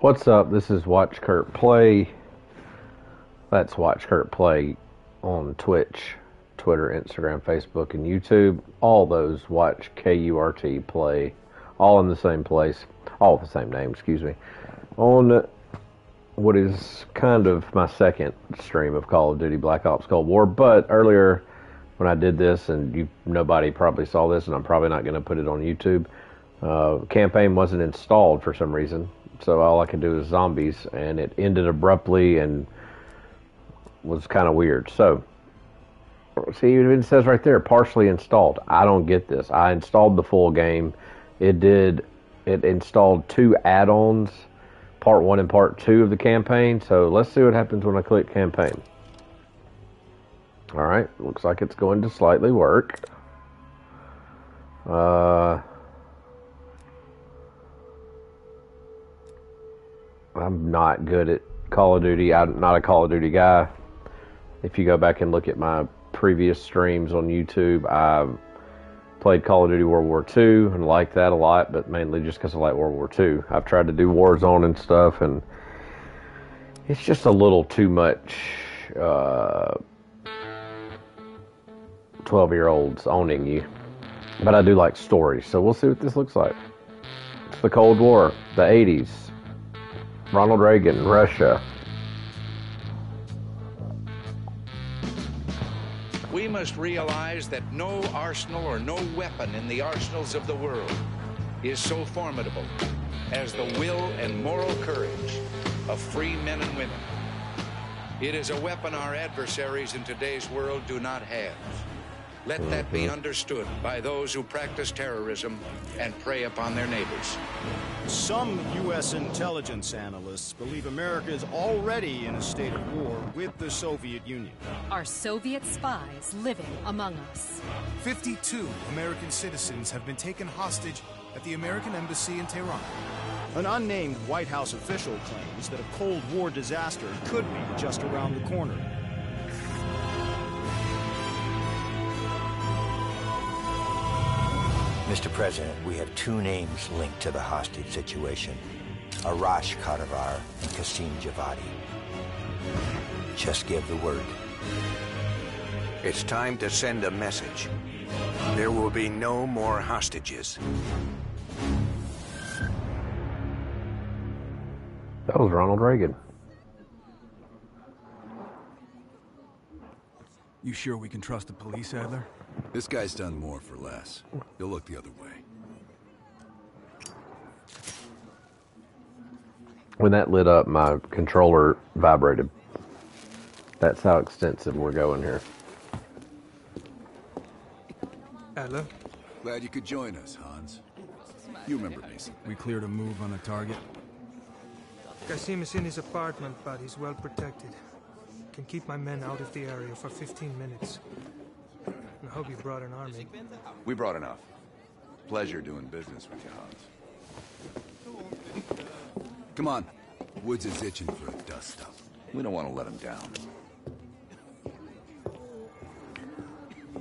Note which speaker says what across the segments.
Speaker 1: What's up? This is Watch Kurt Play. That's Watch Kurt Play on Twitch, Twitter, Instagram, Facebook, and YouTube. All those Watch K U R T Play, all in the same place, all the same name, excuse me. On what is kind of my second stream of Call of Duty Black Ops Cold War, but earlier when I did this, and you nobody probably saw this, and I'm probably not going to put it on YouTube. Uh, campaign wasn't installed for some reason, so all I could do is zombies, and it ended abruptly and was kind of weird. So, see, it says right there, partially installed. I don't get this. I installed the full game. It did. It installed two add-ons, part one and part two of the campaign. So let's see what happens when I click campaign. All right, looks like it's going to slightly work. Uh, I'm not good at Call of Duty. I'm not a Call of Duty guy. If you go back and look at my previous streams on YouTube, I played Call of Duty World War II and liked that a lot, but mainly just because I like World War II. I've tried to do Warzone and stuff, and it's just a little too much. Uh, 12 year olds owning you. But I do like stories, so we'll see what this looks like. It's the Cold War, the 80s, Ronald Reagan, Russia.
Speaker 2: We must realize that no arsenal or no weapon in the arsenals of the world is so formidable as the will and moral courage of free men and women. It is a weapon our adversaries in today's world do not have. Let that be mm-hmm. understood by those who practice terrorism and prey upon their neighbors.
Speaker 3: Some U.S. intelligence analysts believe America is already in a state of war with the Soviet Union.
Speaker 4: Are Soviet spies living among us?
Speaker 5: 52 American citizens have been taken hostage at the American Embassy in Tehran.
Speaker 3: An unnamed White House official claims that a Cold War disaster could be just around the corner.
Speaker 6: Mr. President, we have two names linked to the hostage situation. Arash Kadivar and Qasim Javadi. Just give the word.
Speaker 7: It's time to send a message. There will be no more hostages.
Speaker 1: That was Ronald Reagan.
Speaker 8: You sure we can trust the police, Adler?
Speaker 9: This guy's done more for less. He'll look the other way.
Speaker 1: When that lit up, my controller vibrated. That's how extensive we're going here.
Speaker 8: Adler?
Speaker 9: Glad you could join us, Hans. You remember me.
Speaker 8: We cleared a move on a target?
Speaker 10: Qasim is in his apartment, but he's well protected. Can keep my men out of the area for 15 minutes. I hope you brought an army.
Speaker 9: We brought enough. Pleasure doing business with you, Hans. Come on. Woods is itching for a dust-up. We don't want to let him down.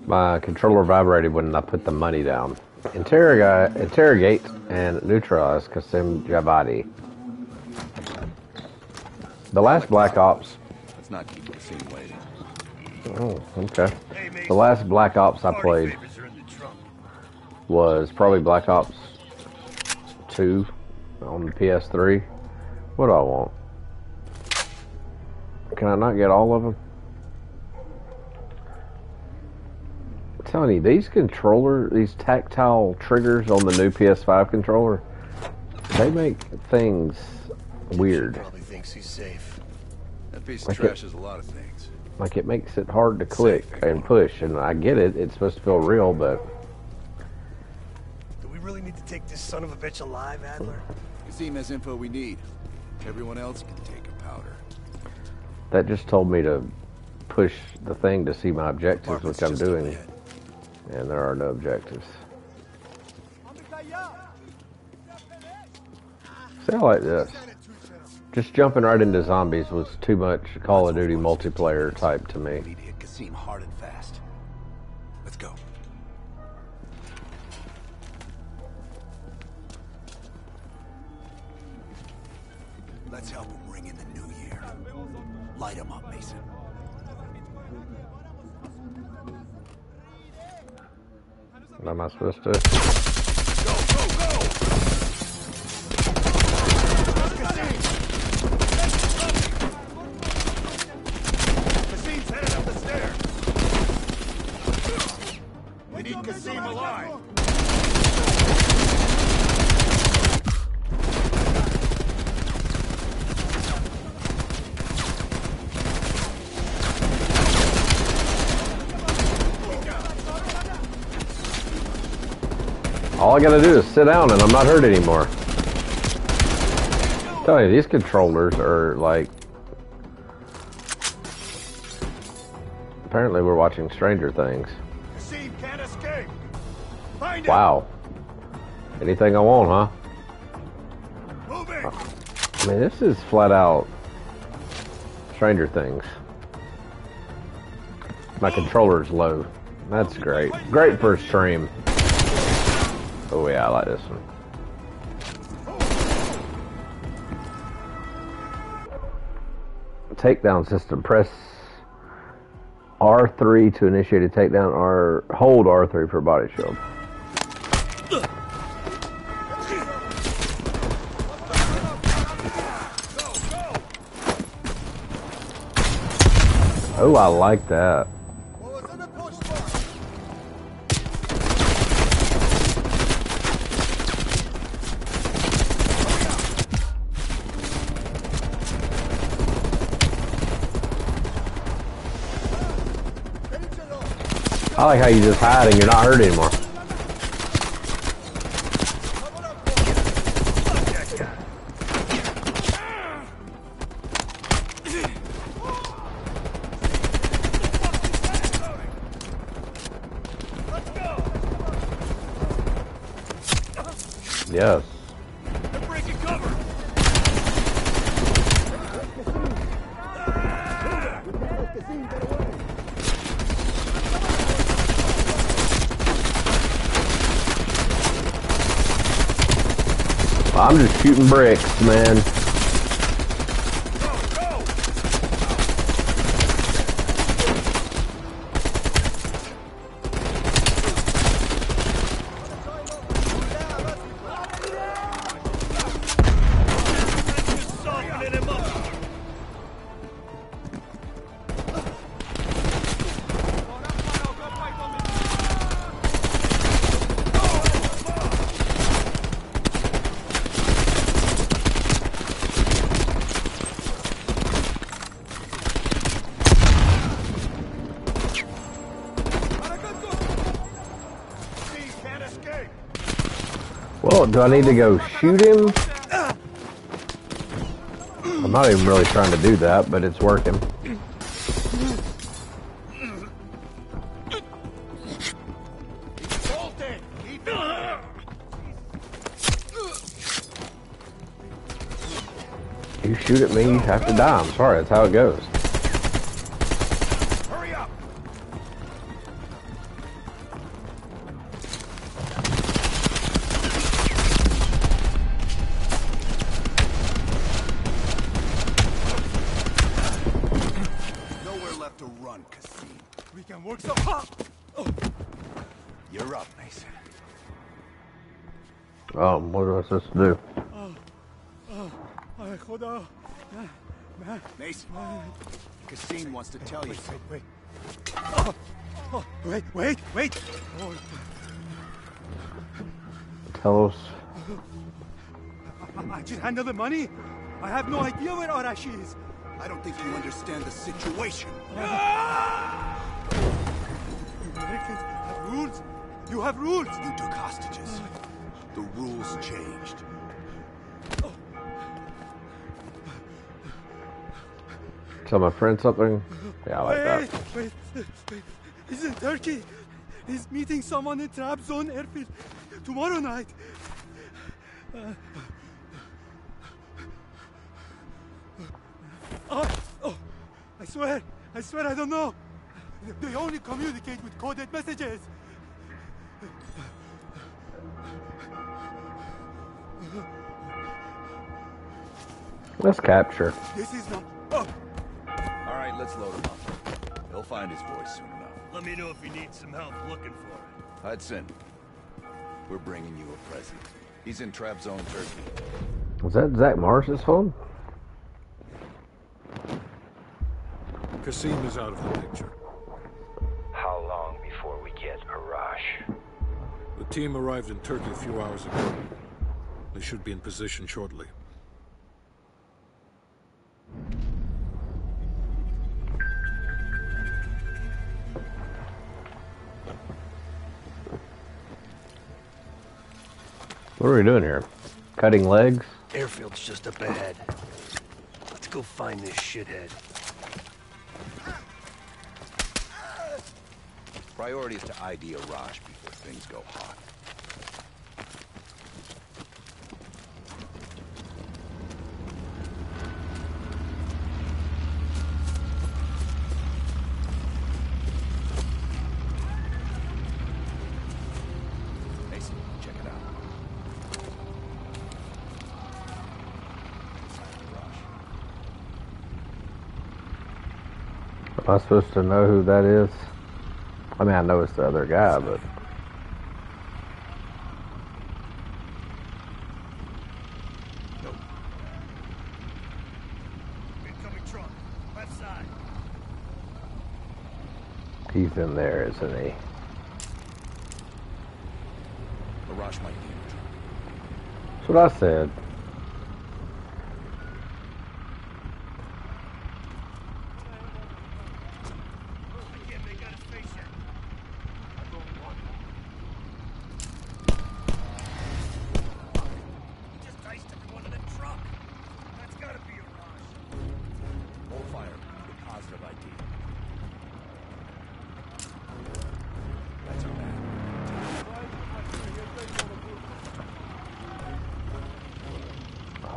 Speaker 1: My controller vibrated when I put the money down. Interrogate, interrogate and neutralize Qasim Javadi. The last Black Ops.
Speaker 9: Let's not keep the scene waiting.
Speaker 1: Oh, okay. The last Black Ops I played was probably Black Ops 2 on the PS3. What do I want? Can I not get all of them? I'm telling you, these controller, these tactile triggers on the new PS5 controller, they make things weird.
Speaker 9: Probably thinks he's safe. That piece of trash is a lot of things.
Speaker 1: Like it makes it hard to click and push, and I get it. It's supposed to feel real, but
Speaker 11: Do we really need to take this son of a bitch alive, Adler?
Speaker 9: Qasim has info we need. Everyone else can take a powder.
Speaker 1: that just told me to push the thing to see my objectives, which I'm doing, and there are no objectives. See, I like this. Just jumping right into zombies was too much Call of Duty multiplayer type to me.
Speaker 9: Hit hard and fast. Let's go.
Speaker 5: Let's help him ring in the new year. Light him up, Mason.
Speaker 1: What am I supposed to?
Speaker 5: Go, go, go! Qasim's headed up the stairs. We need Qasim alive.
Speaker 1: All I gotta do is sit down and I'm not hurt anymore. Telling you, these controllers are like. Apparently, we're watching Stranger Things.
Speaker 5: Can't escape. Find him.
Speaker 1: Wow. Anything I want, huh? I mean, this is flat out Stranger Things. My controller's low. That's great. Great first stream. Oh yeah, I like this one. Takedown system. Press R3 to initiate a takedown. R hold R3 for body shield. Oh, I like that. I like how you just hide and you're not hurt anymore. Yes.
Speaker 5: They're breaking cover.
Speaker 1: Bricks, man. Do I need to go shoot him? I'm not even really trying to do that, but it's working. You shoot at me, you have to die. I'm sorry, that's how it goes.
Speaker 11: Ay, Khuda.
Speaker 5: Mason, Qasim wants to tell you
Speaker 11: Wait,
Speaker 5: something.
Speaker 11: wait, wait. Oh, wait, wait, wait. Oh,
Speaker 1: Tell us.
Speaker 11: I, I just handle the money. I have no idea where Arashi is.
Speaker 5: I don't think you understand the situation.
Speaker 11: Americans have rules. You have rules.
Speaker 5: You took hostages. Uh. The rules changed. Oh.
Speaker 1: Tell my friend something? Yeah, I like that.
Speaker 11: Wait, wait, wait. He's in Turkey. He's meeting someone in Trabzon airfield tomorrow night. Uh, oh, oh, I swear, I swear I don't know. They only communicate with coded messages.
Speaker 1: Let's capture.
Speaker 5: This is not. Oh,
Speaker 12: right, let's load him up. He'll find his voice soon enough.
Speaker 5: let me know if you need some help looking for it.
Speaker 12: Hudson, we're bringing you a present. He's in Trabzon Turkey.
Speaker 1: Was that Zach Morris's phone?
Speaker 13: Qasim is out of the picture.
Speaker 6: How long before we get Arash?
Speaker 13: The team arrived in Turkey a few hours ago. They should be in position shortly.
Speaker 1: What are we doing here? Cutting legs?
Speaker 14: Airfield's just up ahead. Let's go find this shithead.
Speaker 12: Priority is to ID Arash before things go hot. Mason, check it out.
Speaker 1: Am I supposed to know who that is? I mean, I know it's the other guy, but
Speaker 5: Incoming truck. Left side.
Speaker 1: he's in there, isn't he?
Speaker 12: Arash might be in the truck.
Speaker 1: That's what I said.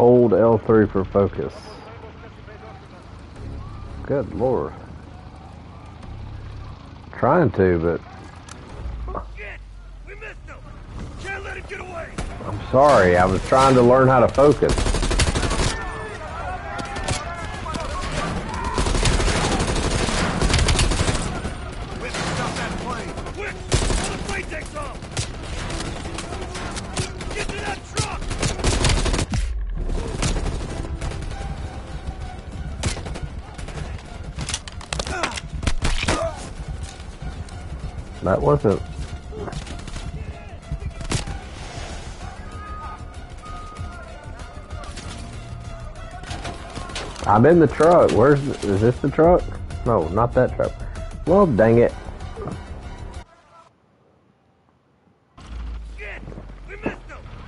Speaker 12: Hold
Speaker 1: L3 for focus. Good lord. Trying to, but
Speaker 5: Shit! We missed him! Can't let him get away!
Speaker 1: I'm sorry. I was trying to learn how to focus.
Speaker 5: That
Speaker 1: wasn't. I'm in the truck. Where's is this the truck? No, not that truck. Well, dang it.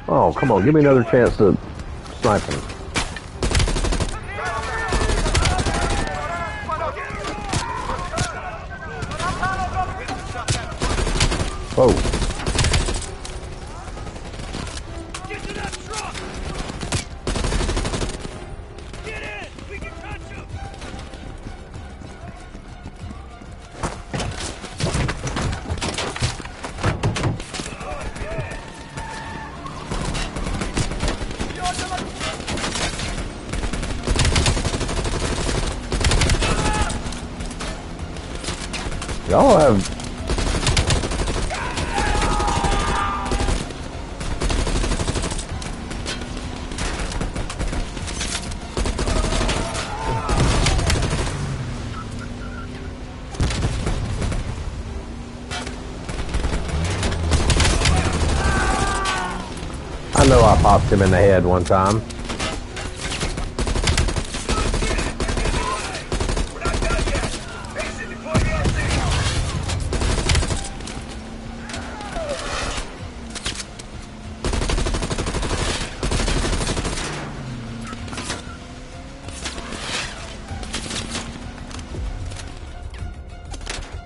Speaker 1: Oh, come on, give me another chance to snipe him. Whoa.
Speaker 5: Get to that truck! Get in! We can touch him!
Speaker 1: Y'all have him in the head one time.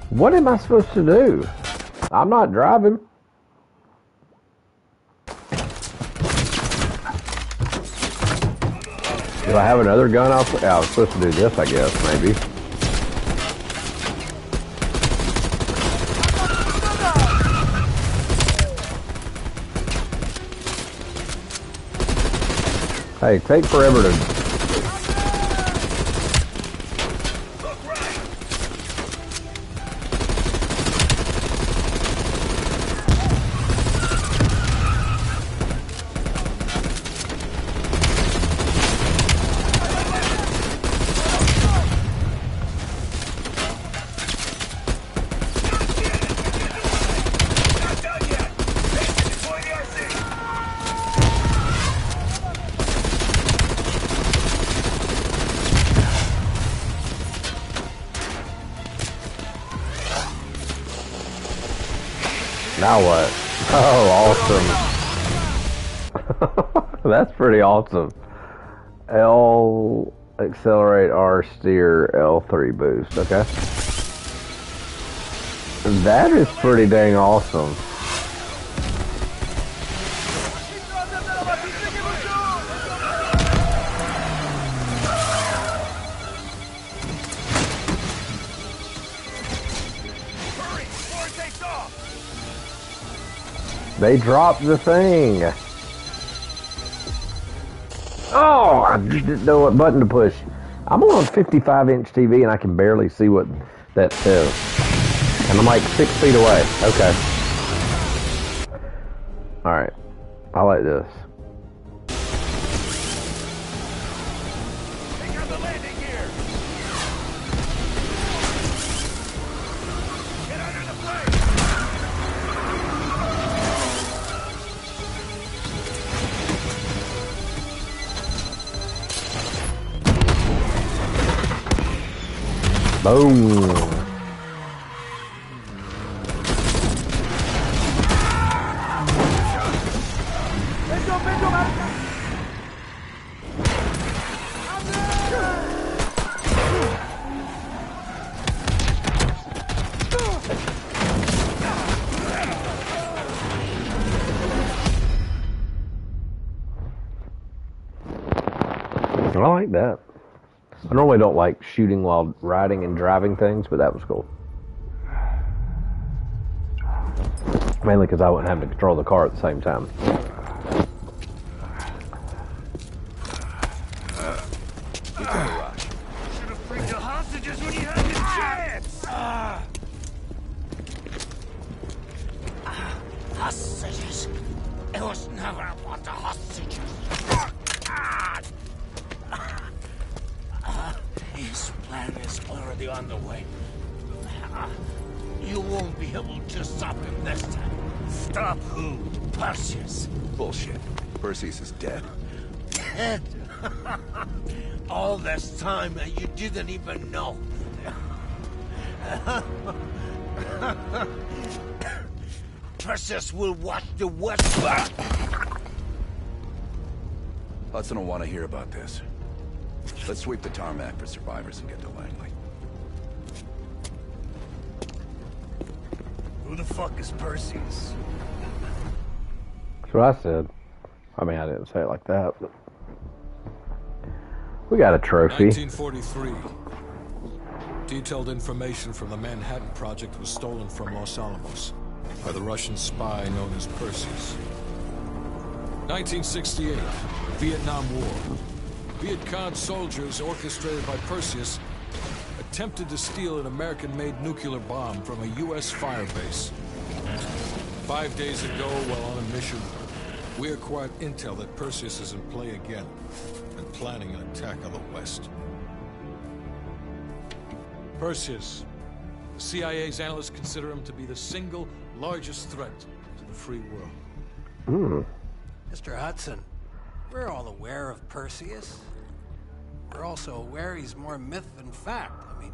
Speaker 1: What am I supposed to do? I'm not driving. I have another gun? I'll, yeah, I was supposed to do this, I guess, maybe. Hey, take forever to Now what? Oh, awesome. That's pretty awesome. L accelerate R steer L3 boost. Okay. That is pretty dang awesome. They dropped the thing. Oh, I just didn't know what button to push. I'm on a 55 inch TV and I can barely see what that says. And I'm like six feet away. Okay. Alright. I like this. Boom. I like that. I normally don't like shooting while riding and driving things, but that was cool. Mainly because I wouldn't have to control the car at the same time.
Speaker 15: Stop this time. Stop who? Perseus.
Speaker 12: Bullshit. Perseus is dead.
Speaker 15: Dead. All this time and you didn't even know. Perseus will watch the West
Speaker 12: Hudson will want to hear about this. Let's sweep the tarmac for survivors and get to Langley.
Speaker 16: The fuck is Perseus?
Speaker 1: That's what I said. I mean, I didn't say it like that, but we got a trophy.
Speaker 13: 1943. Detailed information from the Manhattan Project was stolen from Los Alamos by the Russian spy known as Perseus. 1968. Vietnam War. Viet Cong soldiers, orchestrated by Perseus, attempted to steal an American-made nuclear bomb from a U.S. firebase. Five days ago, while on a mission, we acquired intel that Perseus is in play again and planning an attack on the West. Perseus. The CIA's analysts consider him to be the single largest threat to the free world.
Speaker 1: Hmm.
Speaker 17: Mr. Hudson, we're all aware of Perseus. We're also aware he's more myth than fact. I mean,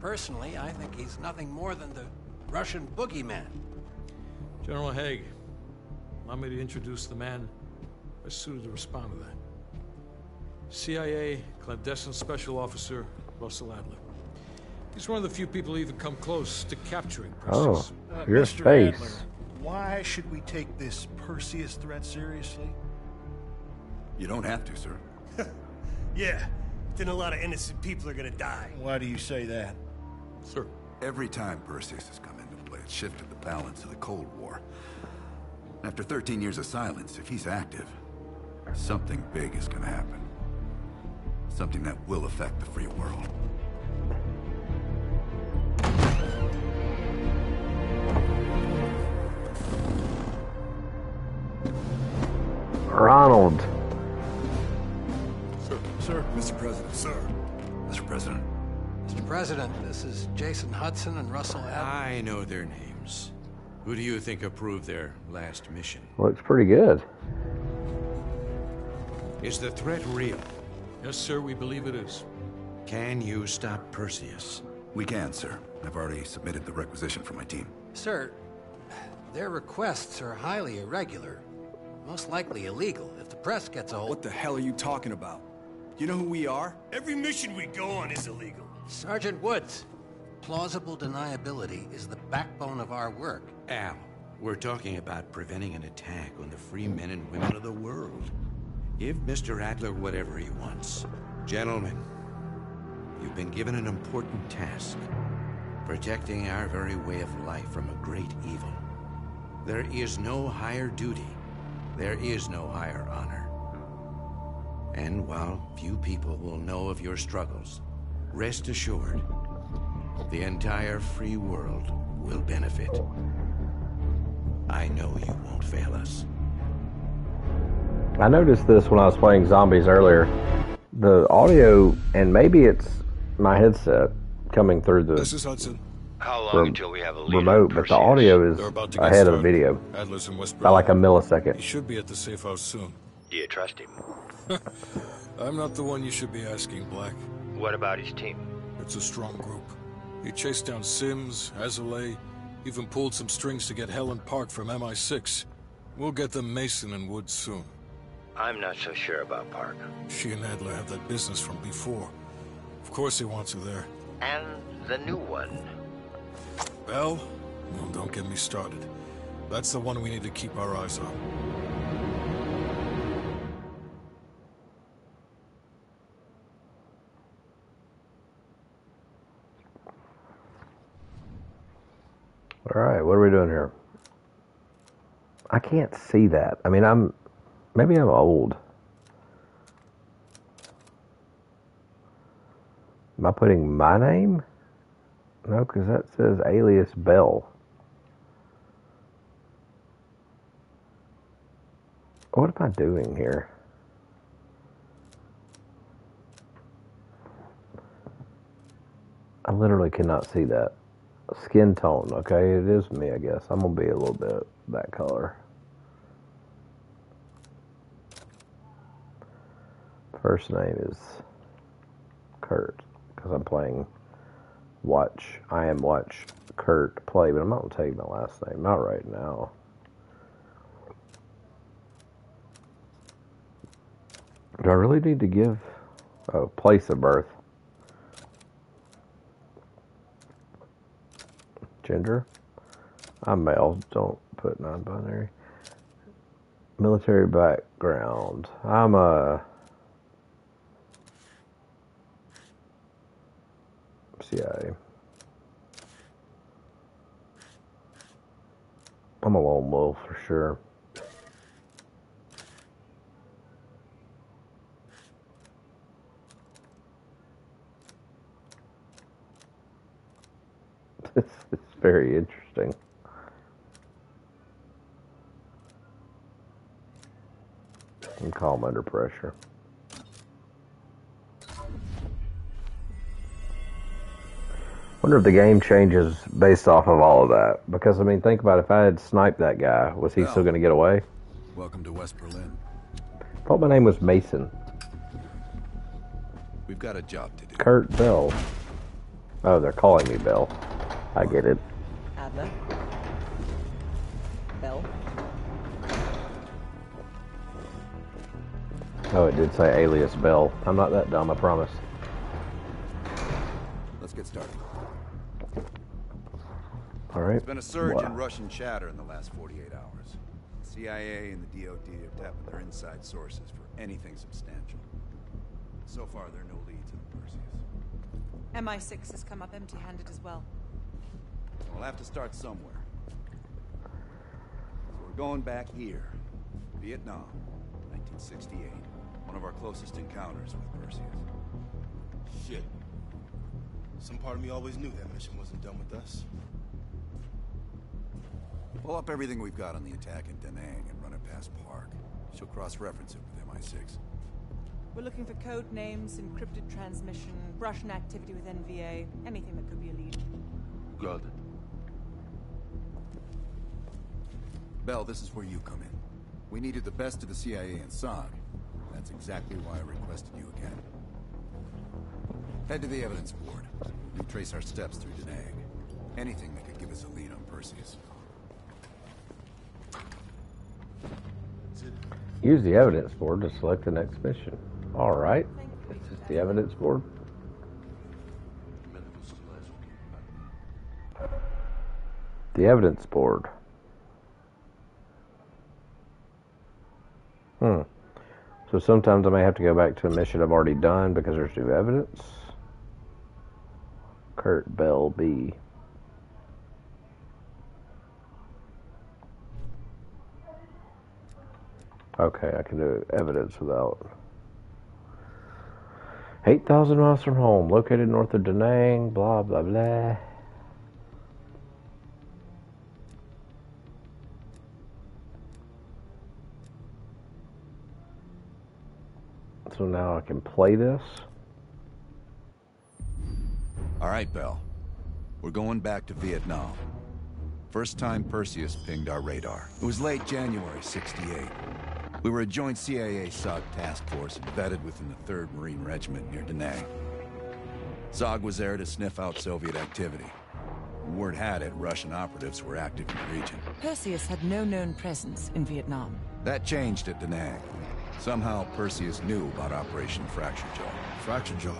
Speaker 17: personally, I think he's nothing more than the Russian boogeyman.
Speaker 13: General Haig, allow me to introduce the man best suited to respond to that. CIA clandestine special officer Russell Adler. He's one of the few people who even come close to capturing Perseus.
Speaker 1: Oh, uh, your
Speaker 5: Mr.
Speaker 1: face.
Speaker 5: Adler, why should we take this Perseus threat seriously?
Speaker 12: You don't have to, sir.
Speaker 16: Yeah, then a lot of innocent people are gonna die.
Speaker 5: Why do you say that?
Speaker 13: Sir.
Speaker 12: Every time Perseus has come into play, it's shifted the balance of the Cold War. After 13 years of silence, if he's active, something big is gonna happen.
Speaker 9: Something that will affect the free world.
Speaker 1: Ronald.
Speaker 5: Sir, sir, Mr. President, sir.
Speaker 9: Mr. President.
Speaker 17: Mr. President, this is Jason Hudson and Russell Adler.
Speaker 18: I know their names. Who do you think approved their last mission?
Speaker 1: Looks pretty good.
Speaker 18: Is the threat real?
Speaker 13: Yes, sir, we believe it is.
Speaker 18: Can you stop Perseus?
Speaker 9: We can, sir. I've already submitted the requisition for my team.
Speaker 17: Sir, their requests are highly irregular. Most likely illegal if the press gets a hold.
Speaker 8: What the hell are you talking about? You know who we are?
Speaker 15: Every mission we go on is illegal.
Speaker 17: Sergeant Woods, plausible deniability is the backbone of our work.
Speaker 18: Al, we're talking about preventing an attack on the free men and women of the world. Give Mr. Adler whatever he wants. Gentlemen, you've been given an important task. Protecting our very way of life from a great evil. There is no higher duty. There is no higher honor. And while few people will know of your struggles, rest assured, the entire free world will benefit. I know you won't fail us.
Speaker 1: I noticed this when I was playing zombies earlier. The audio, and maybe it's my headset coming through the
Speaker 5: This is Hudson.
Speaker 6: How long
Speaker 1: rem-
Speaker 6: until we have a leader?
Speaker 1: remote, but the audio is
Speaker 5: They're about
Speaker 1: ahead of the video
Speaker 5: Adler's
Speaker 1: by like a millisecond.
Speaker 5: He should be at the safe house soon.
Speaker 6: Do you trust him?
Speaker 5: I'm not the one you should be asking, Black.
Speaker 6: What about his team?
Speaker 5: It's a strong group. He chased down Sims, Azalea, even pulled some strings to get Helen Park from MI6. We'll get them Mason and Woods soon.
Speaker 6: I'm not so sure about Park.
Speaker 5: She and Adler have that business from before. Of course he wants her there.
Speaker 6: And the new one.
Speaker 5: Bell? Well, don't get me started. That's the one we need to keep our eyes on.
Speaker 1: All right, what are we doing here? I can't see that. I mean, I'm maybe I'm old. Am I putting my name? No, because that says alias Bell. What am I doing here? I literally cannot see that. Skin tone, okay? It is me, I guess. I'm gonna be a little bit that color. First name is Kurt, because I'm playing Watch. I am Watch Kurt play, but I'm not gonna tell you my last name. Not right now. Do I really need to give oh place of birth? Gender? I'm male. Don't put non-binary. Military background. I'm a CIA. I'm a lone wolf for sure. This is very interesting. I'm calm under pressure. Wonder if the game changes based off of all of that. Because I mean, think about it, if I had sniped that guy, was he still going to get away?
Speaker 5: Welcome to West Berlin.
Speaker 1: I thought my name was Mason.
Speaker 9: We've got a job to do.
Speaker 1: Kurt Bell. Oh, they're calling me Bell. I get it.
Speaker 19: Adler. Bell.
Speaker 1: Oh, it did say alias Bell. I'm not that dumb, I promise.
Speaker 9: Let's get started.
Speaker 1: All right.
Speaker 12: There's been a surge
Speaker 1: Wow.
Speaker 12: in Russian chatter in the last 48 hours. The CIA and the DoD have tapped their inside sources for anything substantial. So far, there are no leads on Perseus.
Speaker 20: MI6 has come up empty-handed as well.
Speaker 12: We'll have to start somewhere. So we're going back here. Vietnam, 1968. One of our closest encounters with Perseus.
Speaker 19: Shit. Some part of me always knew that mission wasn't done with us.
Speaker 12: Pull up everything we've got on the attack in Da Nang and run it past Park. She'll cross-reference it with MI6.
Speaker 20: We're looking for code names, encrypted transmission, Russian activity with NVA, anything that could be a lead.
Speaker 19: Good.
Speaker 12: Bell, this is where you come in. We needed the best of the CIA and SOG. That's exactly why I requested you again. Head to the evidence board. Retrace our steps through Da Nang. Anything that could give us a lead on Perseus.
Speaker 1: Use the evidence board to select the next mission. All right. This is the evidence board. The evidence board. Hmm. So sometimes I may have to go back to a mission I've already done because there's new evidence. Kurt Bell B. Okay, I can do evidence without. 8,000 miles from home, located north of Da Nang, blah, blah, blah. So now I can play this.
Speaker 12: All right, Bell. We're going back to Vietnam. First time Perseus pinged our radar. It was late January 68. We were a joint CIA-SOG task force embedded within the 3rd Marine Regiment near Da Nang. SOG was there to sniff out Soviet activity. Word had it, Russian operatives were active in the region.
Speaker 20: Perseus had no known presence in Vietnam.
Speaker 12: That changed at Da Nang. Somehow Perseus knew about Operation Fracture Jaw.
Speaker 19: Fracture Jaw.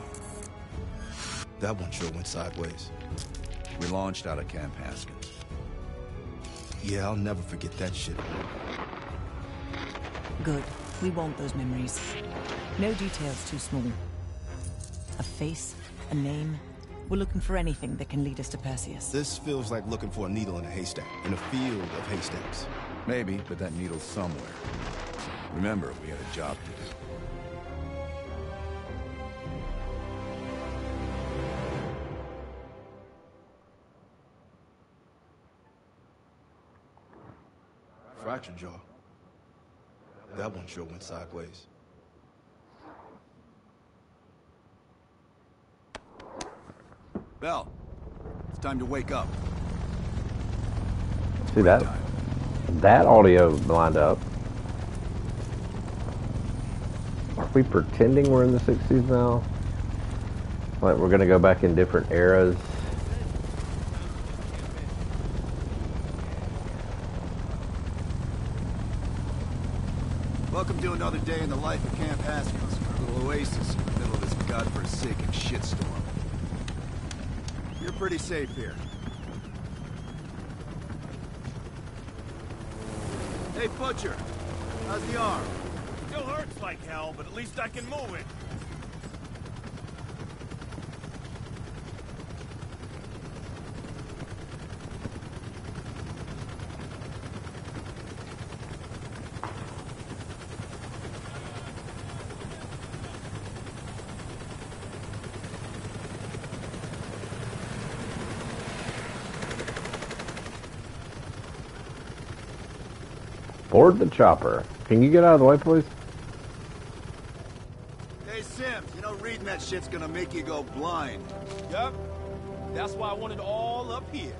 Speaker 19: That one sure went sideways.
Speaker 12: We launched out of Camp Haskins.
Speaker 19: Yeah, I'll never forget that shit.
Speaker 20: Good. We want those memories. No details too small. A face, a name. We're looking for anything that can lead us to Perseus.
Speaker 19: This feels like looking for a needle in a haystack, in a field of haystacks.
Speaker 12: Maybe, but that needle's somewhere. Remember, we had a job to do.
Speaker 19: Fracture Jaw. That one sure went sideways.
Speaker 12: Bell, it's time to wake up.
Speaker 1: See that? That audio lined up. Are we pretending we're in the 60s now? Like we're gonna go back in different eras?
Speaker 12: Welcome to another day in the life of Camp Haskins, our little oasis in the middle of this godforsaken shitstorm. You're pretty safe here. Hey, Butcher. How's the arm?
Speaker 21: Like hell, but at least I can move it.
Speaker 1: Board the chopper. Can you get out of the way, please?
Speaker 12: Hey, Sims, you know reading that shit's gonna make you go blind.
Speaker 21: Yep. That's why I want it all up here.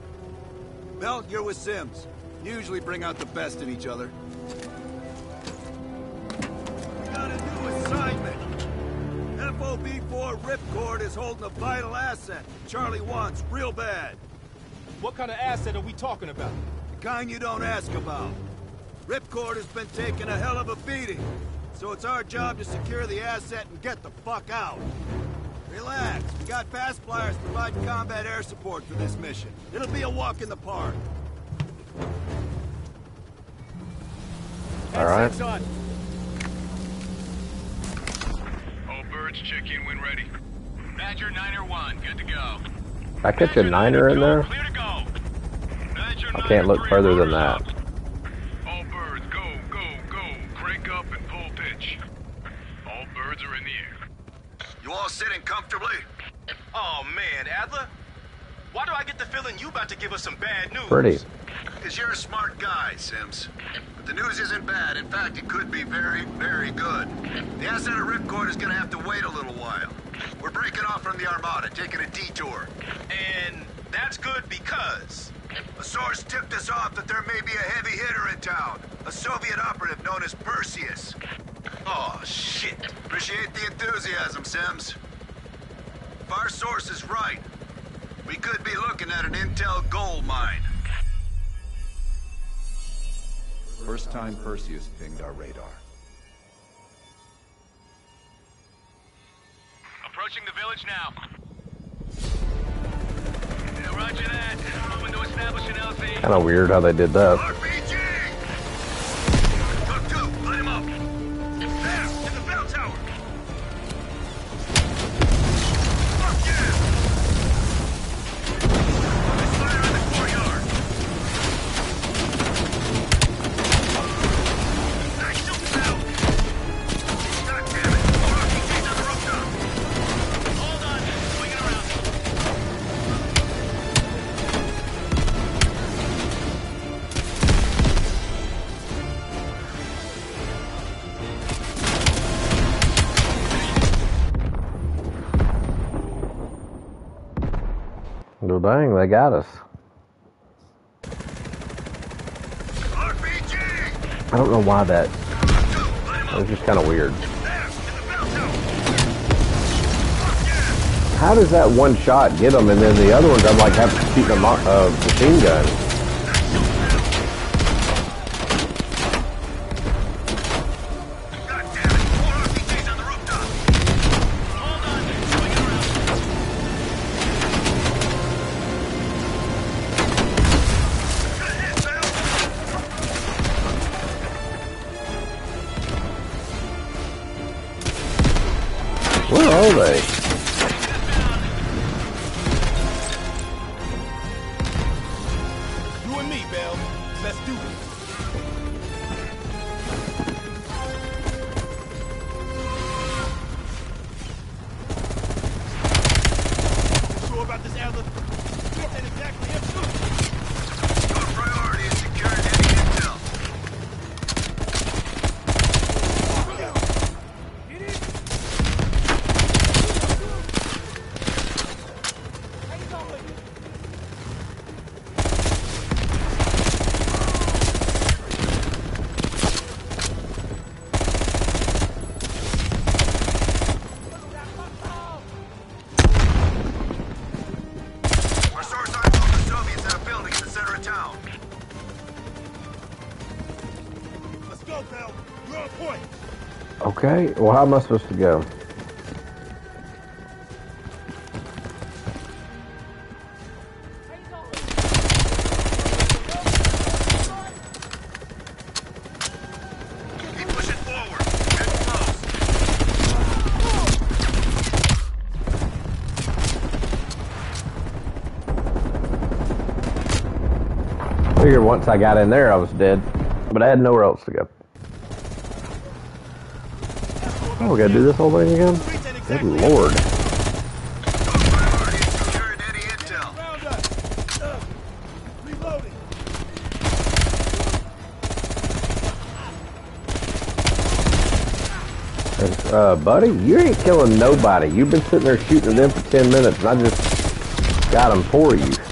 Speaker 12: Mel, you're with Sims. You usually bring out the best in each other. We got a new assignment. FOB-4 Ripcord is holding a vital asset. Charlie wants real bad.
Speaker 21: What kind of asset are we talking about?
Speaker 12: The kind you don't ask about. Ripcord has been taking a hell of a beating, so it's our job to secure the asset and get the fuck out. Relax, we got fast flyers providing combat air support for this mission. It'll be a walk in the park.
Speaker 1: All right.
Speaker 21: on.
Speaker 22: All birds check in when ready. Badger Niner 1, good to go.
Speaker 1: I catch a niner in there?
Speaker 22: Clear to go.
Speaker 1: I can't look further than that.
Speaker 22: All birds, go, go, go. Crank up and pull pitch. All All birds are in the air.
Speaker 23: You all sitting comfortably?
Speaker 21: Oh man, Adler. Why do I get the feeling you about to give us some bad news?
Speaker 1: Pretty.
Speaker 23: Because you're a smart guy, Sims. But the news isn't bad. In fact, it could be very, very good. The asset at Ripcord is gonna have to wait a little while. We're breaking off from the Armada, taking a detour.
Speaker 21: And that's good because...
Speaker 23: A source tipped us off that there may be a heavy hitter in town. A Soviet operative known as Perseus.
Speaker 21: Oh, shit.
Speaker 23: Appreciate the enthusiasm, Sims. If our source is right, we could be looking at an intel gold mine.
Speaker 12: First time Perseus pinged our radar.
Speaker 22: Approaching the village now. Yeah, roger that. Moving to establish an LZ.
Speaker 1: Kind of weird how they did that. They got us. I don't know why that. It was just kind of weird. How does that one shot get them, and then the other ones I'm like have to shoot a uh, machine gun? Okay, well, how am I supposed to go? Once I got in there, I was dead, but I had nowhere else to go. Oh, we gotta do this whole thing again? Good lord. Uh, buddy, you ain't killing nobody. You've been sitting there shooting at them for 10 minutes, and I just got them for you.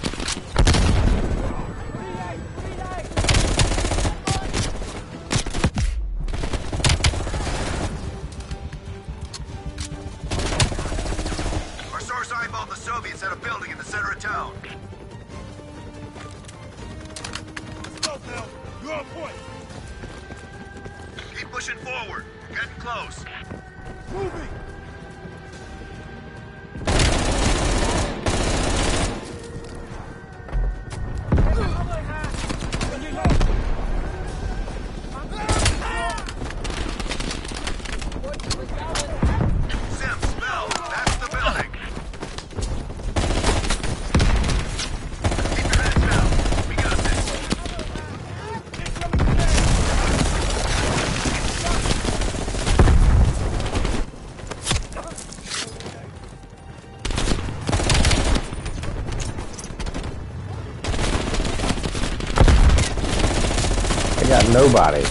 Speaker 1: Nobody.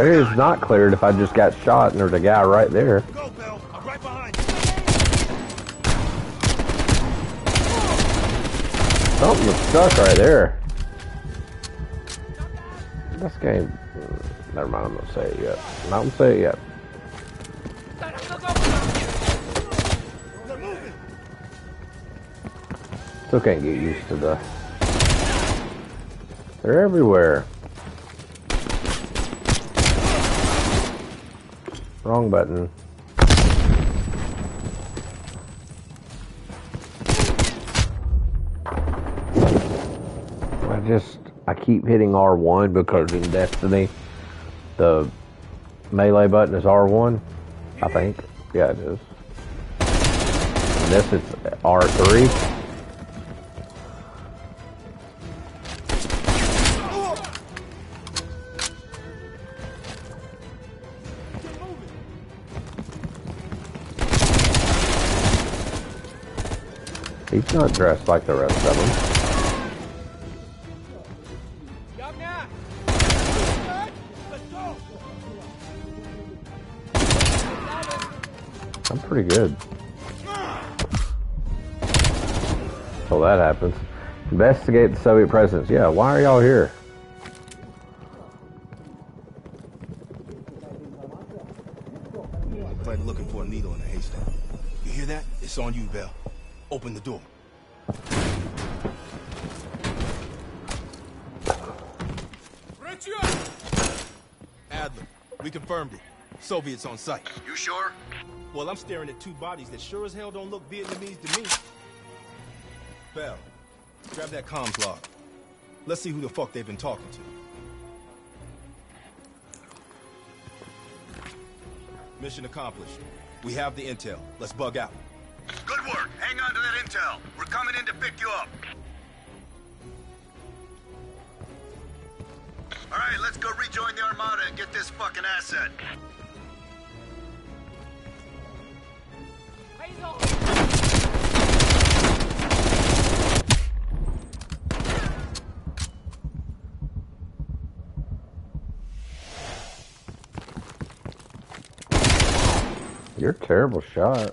Speaker 1: Area is not cleared if I just got shot and there's a guy right there. Something was stuck right there. This game... Hmm, never mind, I'm gonna say it yet. I'm not gonna say it yet. Still can't get used to the... They're everywhere. Wrong button. I just, I keep hitting R1 because in Destiny, the melee button is R1, I think. Yeah, it is. And this is R3. He's not dressed like the rest of them. I'm pretty good. So that happens. Investigate the Soviet presence. Yeah, why are y'all here?
Speaker 19: Open the door. Adler, we confirmed it. Soviets on site.
Speaker 23: You sure?
Speaker 19: Well, I'm staring at two bodies that sure as hell don't look Vietnamese to me. Bell, grab that comms log. Let's see who the fuck they've been talking to. Mission accomplished. We have the intel. Let's bug out.
Speaker 23: Good work. Hang on to that intel. We're coming in to pick you up. All right, let's go rejoin the Armada and get this fucking asset.
Speaker 1: You're a terrible shot.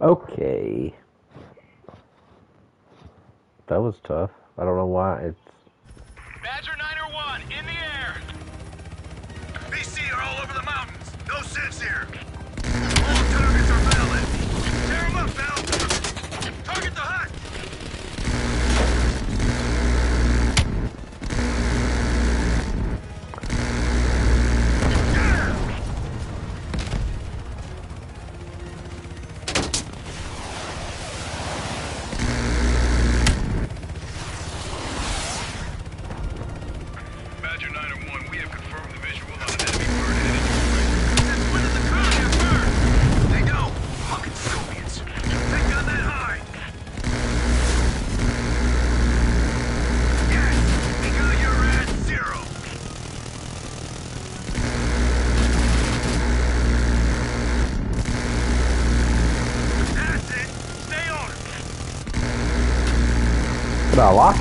Speaker 23: Okay.
Speaker 1: That was tough. I don't know why it's.
Speaker 21: Badger 901, in the air!
Speaker 23: VC are all over the mountains. No here. All targets are valid. Tear them up, Target the hut!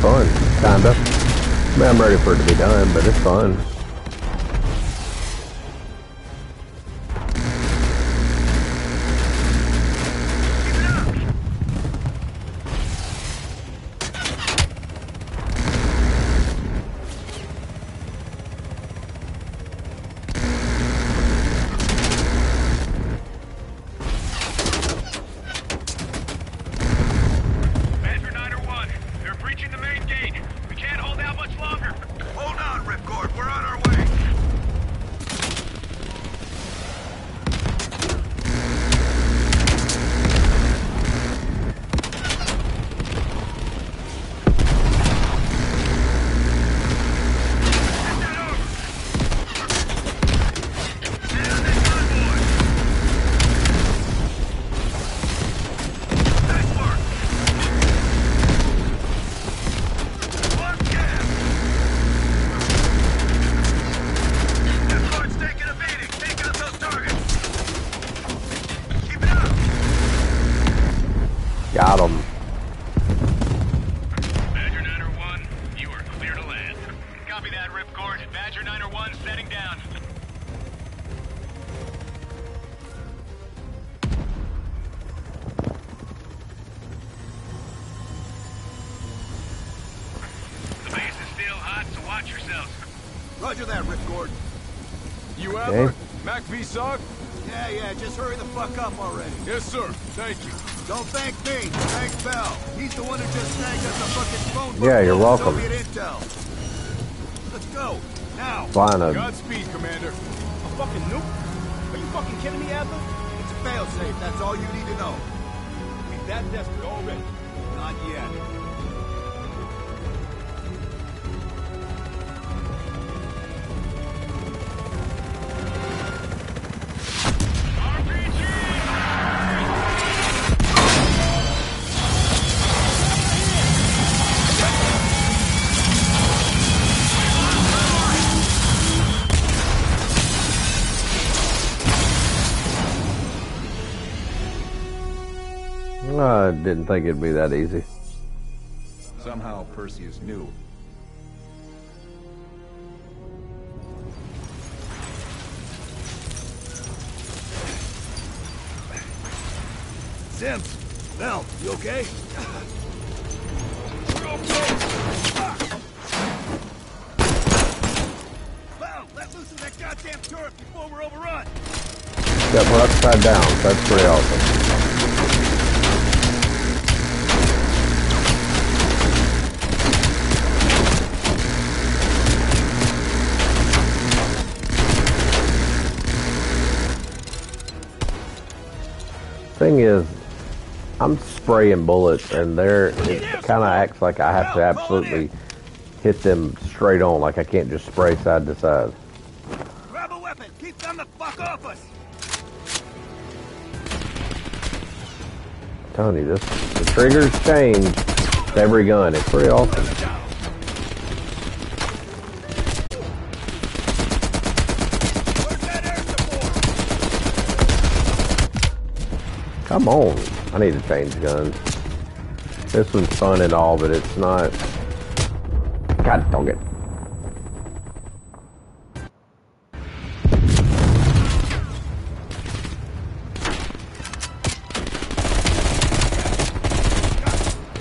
Speaker 1: fun, kinda. I mean, I'm ready for it to be done, but it's fun.
Speaker 21: Yes, sir. Thank you.
Speaker 12: Don't thank me. Thank Bell. He's the one who just snagged us a fucking phone book
Speaker 1: Yeah, you're welcome.
Speaker 12: Soviet intel. Let's go. Now.
Speaker 1: Flying a uh,
Speaker 21: Godspeed, Commander. A fucking nuke? Are you fucking kidding me, Adler?
Speaker 12: It's a failsafe. That's all you need to know.
Speaker 21: We've that desperate already.
Speaker 12: Not yet.
Speaker 1: I didn't think it'd be that easy.
Speaker 24: Somehow Perseus knew.
Speaker 12: Sims, Bell, you okay?
Speaker 21: We're
Speaker 12: let loose of that goddamn turret before we're overrun.
Speaker 1: Except we're upside down, that's pretty awesome. Thing is, I'm spraying bullets, and there it kind of acts like I have to absolutely hit them straight on, like I can't just spray side to side.
Speaker 12: Grab a weapon. Keep them the fuck off us.
Speaker 1: you, this the triggers change with every gun. It's pretty awesome. Come on. I need to change guns. This one's fun and all, but it's not. God dog it.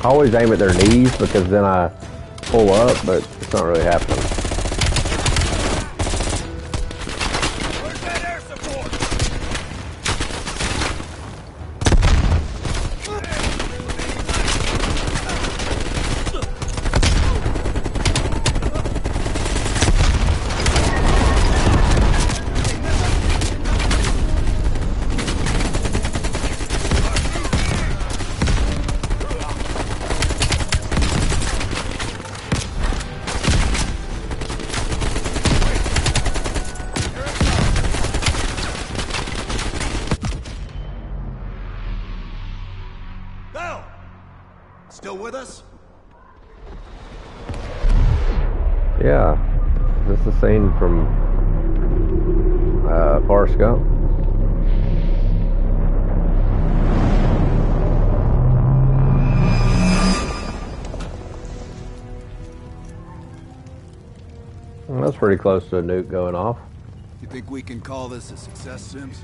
Speaker 1: I always aim at their knees because then I pull up, but it's not really happening. Pretty close to a nuke going off.
Speaker 12: You think we can call this a success, Sims?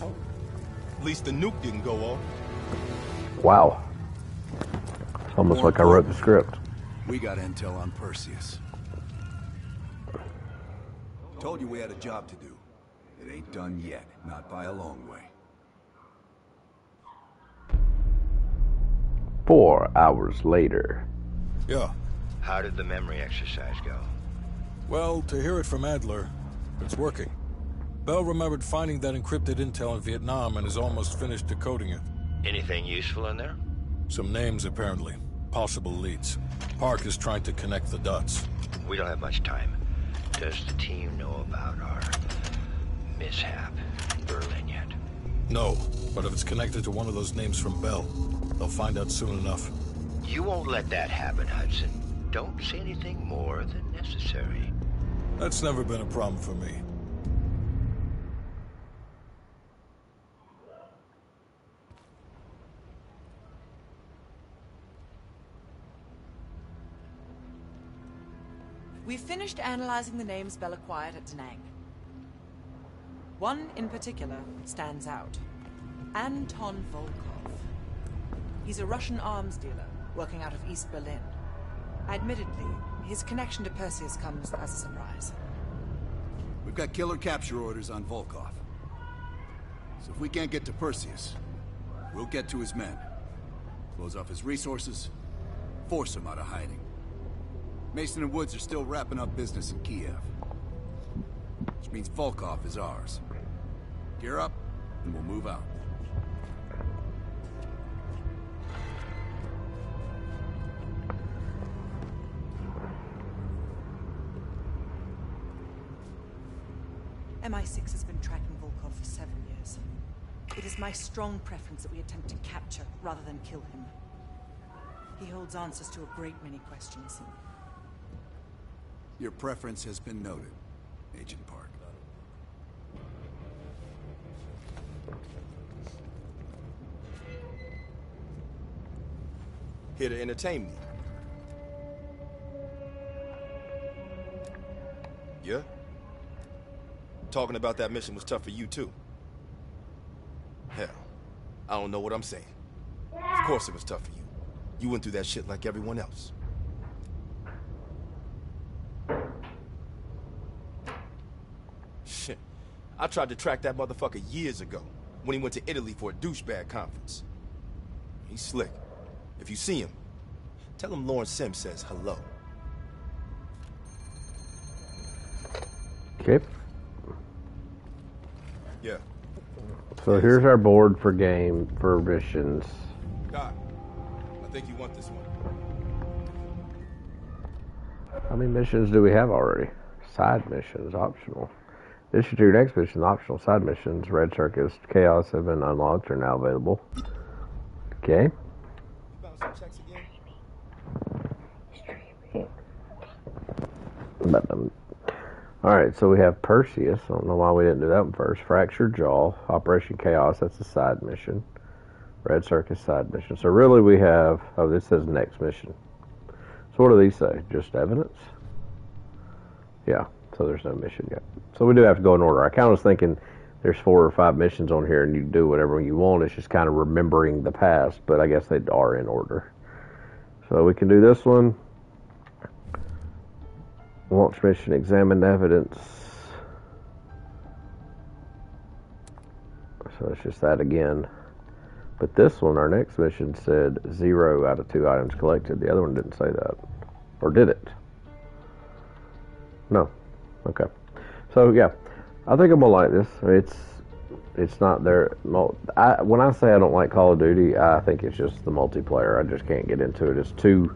Speaker 21: At least the nuke didn't go off.
Speaker 1: Wow. It's almost like I wrote the script.
Speaker 12: We got intel on Perseus. Told you we had a job to do. It ain't done yet, not by a long way.
Speaker 1: Four hours later.
Speaker 13: Yeah.
Speaker 6: How did the memory exercise go?
Speaker 13: Well, to hear it from Adler, it's working. Bell remembered finding that encrypted intel in Vietnam and is almost finished decoding it.
Speaker 6: Anything useful in there?
Speaker 13: Some names, apparently. Possible leads. Park is trying to connect the dots.
Speaker 6: We don't have much time. Does the team know about our mishap in Berlin yet?
Speaker 13: No, but if it's connected to one of those names from Bell, they'll find out soon enough.
Speaker 6: You won't let that happen, Hudson. Don't say anything more than necessary.
Speaker 13: That's never been a problem for me.
Speaker 20: We've finished analyzing the names Bell acquired at Da Nang. One in particular stands out. Anton Volkov. He's a Russian arms dealer working out of East Berlin. Admittedly, his connection to Perseus comes as a surprise.
Speaker 8: We've got killer capture orders on Volkov. So if we can't get to Perseus, we'll get to his men. Close off his resources, force him out of hiding. Mason and Woods are still wrapping up business in Kiev. Which means Volkov is ours. Gear up, and we'll move out.
Speaker 20: Strong preference that we attempt to capture rather than kill him. He holds answers to a great many questions.
Speaker 8: Your preference has been noted, Agent Park.
Speaker 19: Here to entertain me. Yeah? Talking about that mission was tough for you, too. I don't know what I'm saying. Of course it was tough for you. You went through that shit like everyone else. Shit. I tried to track that motherfucker years ago, when he went to Italy for a douchebag conference. He's slick. If you see him, tell him Lawrence Sims says hello.
Speaker 1: Okay.
Speaker 19: Yeah.
Speaker 1: So here's our board for game for missions.
Speaker 19: Doc, I think you want this one.
Speaker 1: How many missions do we have already? Side missions, optional. Issue to your next mission, optional side missions, Red Circus, Chaos have been unlocked, are now available. Okay. But, um, all right, so we have Perseus. I don't know why we didn't do that one first. Fractured Jaw, Operation Chaos. That's a side mission. Red Circus side mission. So really, we have. Oh, this says next mission. So what do these say? Just evidence? Yeah. So there's no mission yet. So we do have to go in order. I kind of was thinking there's four or five missions on here, and you do whatever you want. It's just kind of remembering the past, but I guess they are in order. So we can do this one. Launch mission, examine evidence. So it's just that again. But this one, our next mission said zero out of two items collected. The other one didn't say that. Or did it? No. Okay. So yeah, I think I'm gonna like this. It's it's not there. I, when I say I don't like Call of Duty, I think it's just the multiplayer. I just can't get into it. It's too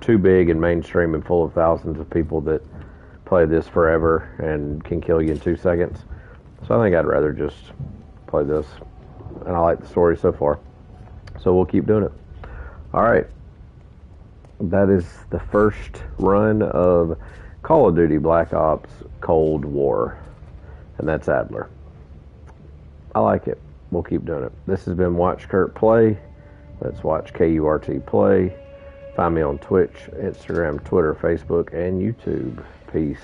Speaker 1: too big and mainstream and full of thousands of people that play this forever and can kill you in two seconds. So I think I'd rather just play this. And I like the story so far. So we'll keep doing it. All right. That is the first run of Call of Duty Black Ops Cold War. And that's Adler. I like it. We'll keep doing it. This has been Watch Kurt Play. Let's watch KURT Play. Find me on Twitch, Instagram, Twitter, Facebook, and YouTube. Peace.